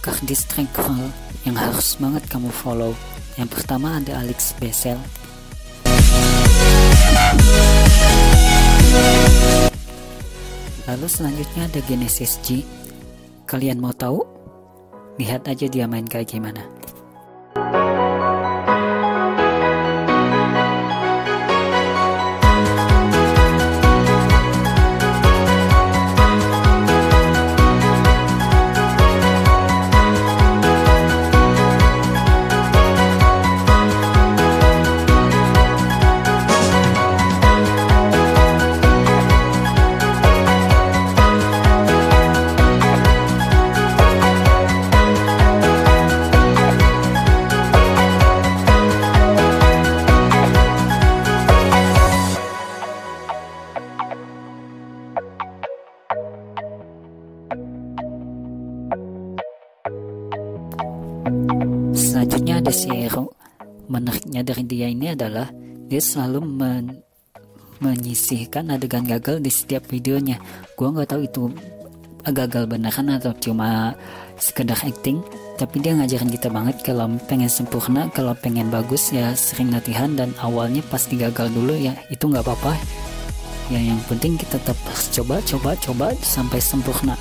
apakah distrik yang harus banget kamu follow? Yang pertama ada Alex Besel. Lalu selanjutnya ada Genesis G. Kalian mau tahu? Lihat aja dia main kayak gimana. Selanjutnya ada Siero. Menariknya dari dia ini adalah dia selalu men menyisihkan adegan gagal di setiap videonya. Gua nggak tahu itu gagal beneran atau cuma sekedar acting. Tapi dia ngajarin kita banget kalau pengen sempurna, kalau pengen bagus ya sering latihan dan awalnya pasti gagal dulu ya itu nggak apa-apa. Ya yang penting kita tetap coba, coba, coba sampai sempurna.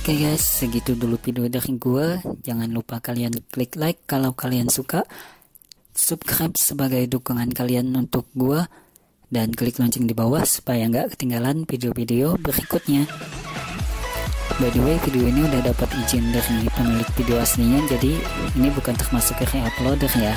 Oke okay guys, segitu dulu video dari gue. Jangan lupa kalian klik like kalau kalian suka. Subscribe sebagai dukungan kalian untuk gue. Dan klik lonceng di bawah supaya nggak ketinggalan video-video berikutnya. By the way, video ini udah dapat izin dari pemilik video aslinya, jadi ini bukan termasuk re-uploader ya.